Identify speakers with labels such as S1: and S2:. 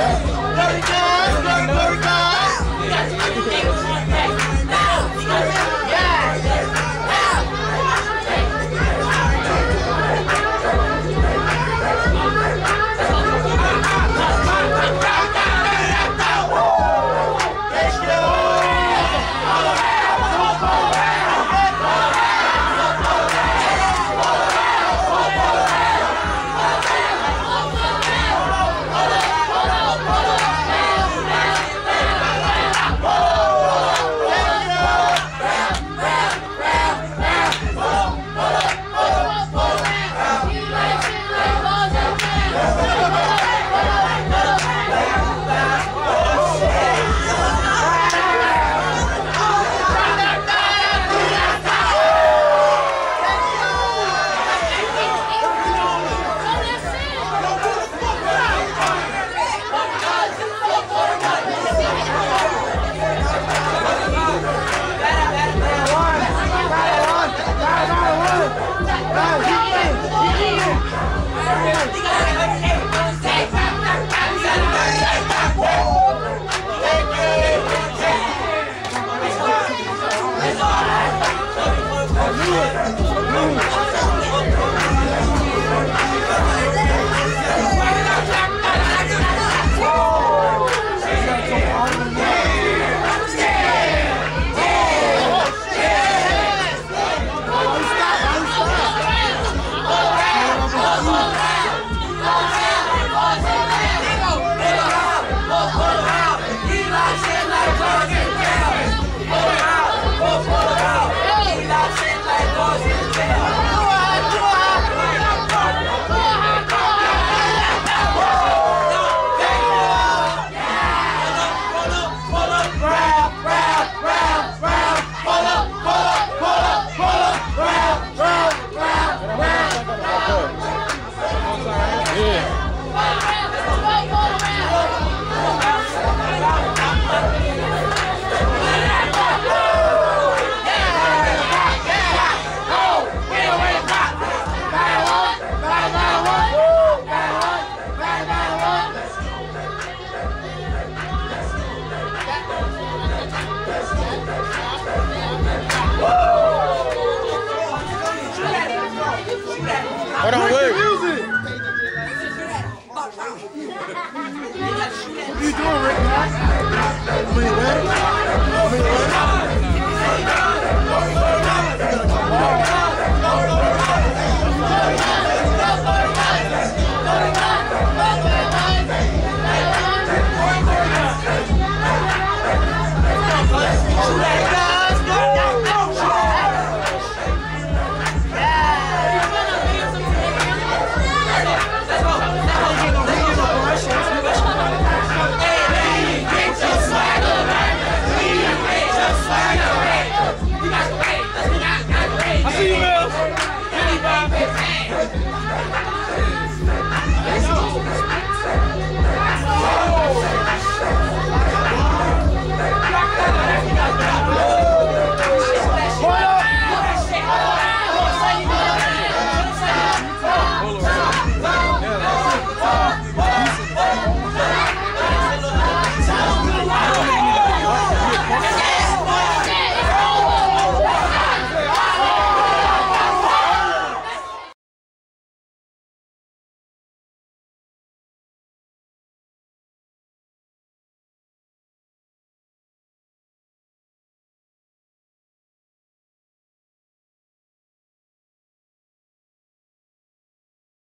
S1: Very good. Hold on, wait.
S2: What are you doing, Rick? I what?